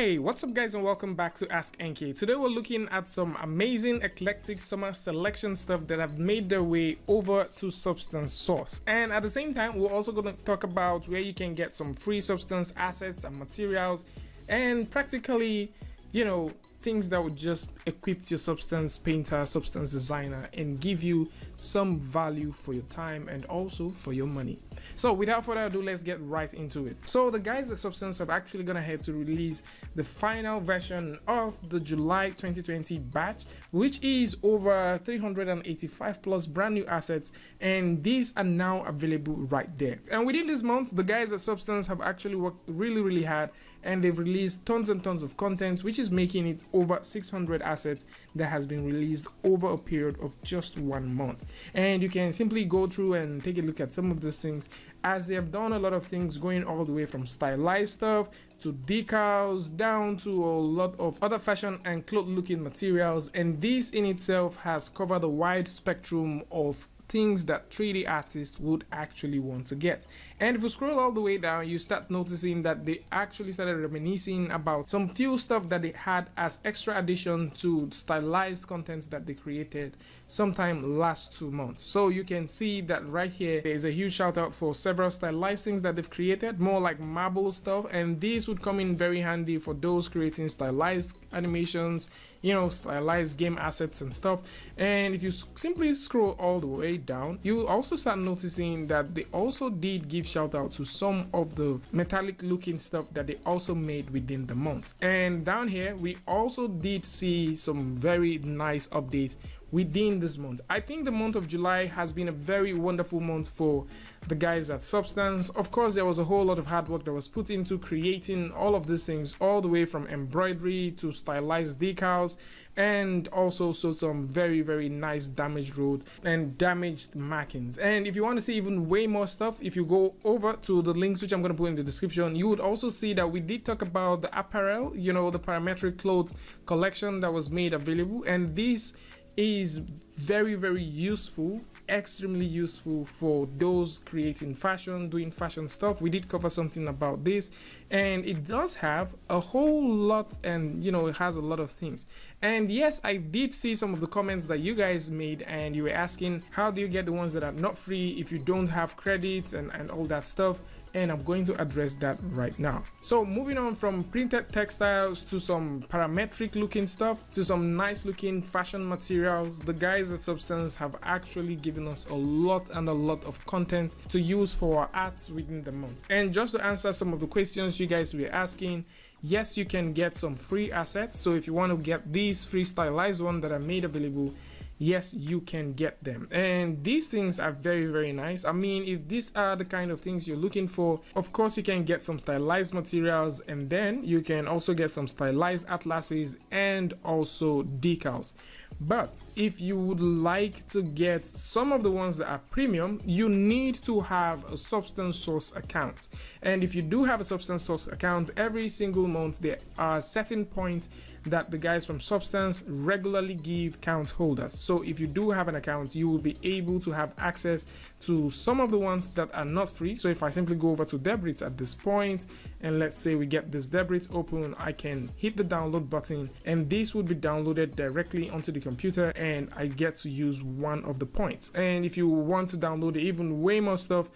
Hey, what's up guys and welcome back to Ask NK. Today we're looking at some amazing eclectic summer selection stuff that have made their way over to Substance Source. And at the same time, we're also going to talk about where you can get some free Substance assets and materials and practically, you know, things that would just equip your substance painter, substance designer, and give you some value for your time and also for your money. So without further ado, let's get right into it. So the guys at Substance have actually gonna ahead to release the final version of the July 2020 batch, which is over 385 plus brand new assets, and these are now available right there. And within this month, the guys at Substance have actually worked really, really hard and they've released tons and tons of content which is making it over 600 assets that has been released over a period of just one month and you can simply go through and take a look at some of these things as they have done a lot of things going all the way from stylized stuff to decals down to a lot of other fashion and cloth looking materials and this in itself has covered a wide spectrum of things that 3D artists would actually want to get. And if you scroll all the way down, you start noticing that they actually started reminiscing about some few stuff that they had as extra addition to stylized contents that they created sometime last two months. So you can see that right here, there is a huge shout out for several stylized things that they've created, more like marble stuff. And these would come in very handy for those creating stylized animations, you know, stylized game assets and stuff. And if you simply scroll all the way down, you'll also start noticing that they also did give shout out to some of the metallic looking stuff that they also made within the month. And down here, we also did see some very nice updates within this month. I think the month of July has been a very wonderful month for the guys at Substance. Of course, there was a whole lot of hard work that was put into creating all of these things, all the way from embroidery to stylized decals, and also so some very very nice damaged road and damaged markings. And if you want to see even way more stuff, if you go over to the links which I'm going to put in the description, you would also see that we did talk about the apparel, you know, the parametric clothes collection that was made available, and this is very very useful extremely useful for those creating fashion doing fashion stuff. We did cover something about this and it does have a whole lot and you know it has a lot of things. And yes i did see some of the comments that you guys made and you were asking how do you get the ones that are not free if you don't have credits and and all that stuff and I'm going to address that right now. So moving on from printed textiles to some parametric looking stuff to some nice looking fashion materials, the guys at Substance have actually given us a lot and a lot of content to use for our art within the month. And just to answer some of the questions you guys were asking, yes, you can get some free assets. So if you want to get these free stylized ones that are made available, yes you can get them. And these things are very very nice. I mean if these are the kind of things you're looking for of course you can get some stylized materials and then you can also get some stylized atlases and also decals. But if you would like to get some of the ones that are premium you need to have a substance source account. And if you do have a substance source account every single month there are certain points that the guys from Substance regularly give count holders. So if you do have an account, you will be able to have access to some of the ones that are not free. So if I simply go over to Debris at this point, and let's say we get this Debris open, I can hit the download button and this would be downloaded directly onto the computer and I get to use one of the points. And if you want to download even way more stuff,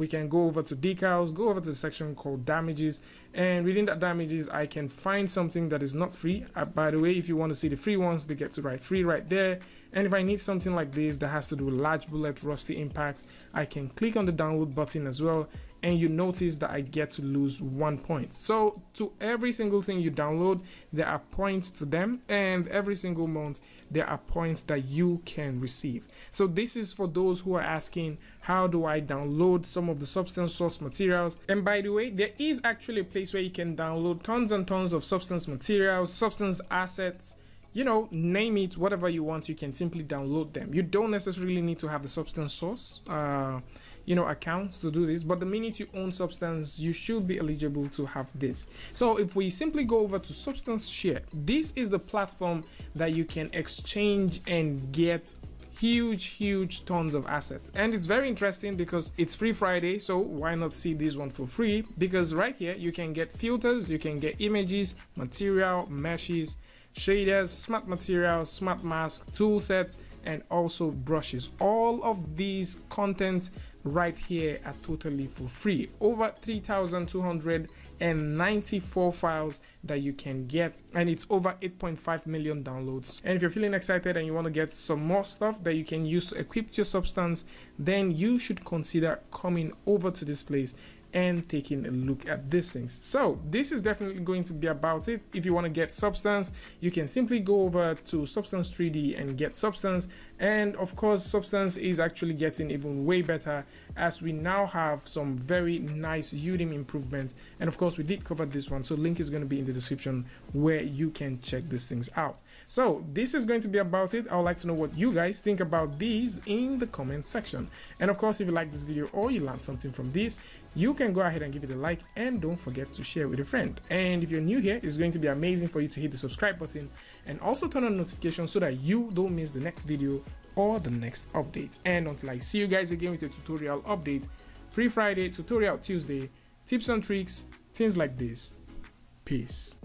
we can go over to decals, go over to the section called damages, and within that damages, I can find something that is not free. Uh, by the way, if you want to see the free ones, they get to write free right there. And if I need something like this that has to do with large bullet rusty impacts, I can click on the download button as well and you notice that I get to lose one point. So to every single thing you download, there are points to them and every single month there are points that you can receive. So this is for those who are asking, how do I download some of the substance source materials? And by the way, there is actually a place where you can download tons and tons of substance materials, substance assets, you know, name it, whatever you want, you can simply download them. You don't necessarily need to have the substance source. Uh, you know accounts to do this but the minute you own substance you should be eligible to have this. So if we simply go over to substance share this is the platform that you can exchange and get huge huge tons of assets. And it's very interesting because it's free friday so why not see this one for free? Because right here you can get filters you can get images material meshes shaders smart materials smart mask tool sets and also brushes. All of these contents right here are totally for free. Over 3294 files that you can get and it's over 8.5 million downloads. And if you're feeling excited and you want to get some more stuff that you can use to equip your substance then you should consider coming over to this place and taking a look at these things. So this is definitely going to be about it. If you want to get Substance, you can simply go over to Substance 3D and get Substance. And of course, Substance is actually getting even way better as we now have some very nice UDIM improvements. And of course, we did cover this one. So link is going to be in the description where you can check these things out. So this is going to be about it. I would like to know what you guys think about these in the comment section. And of course, if you like this video or you learned something from this, you can go ahead and give it a like and don't forget to share with a friend. And if you're new here, it's going to be amazing for you to hit the subscribe button and also turn on notifications so that you don't miss the next video or the next update. And until I see you guys again with a tutorial update, Free Friday, Tutorial Tuesday, tips and tricks, things like this. Peace.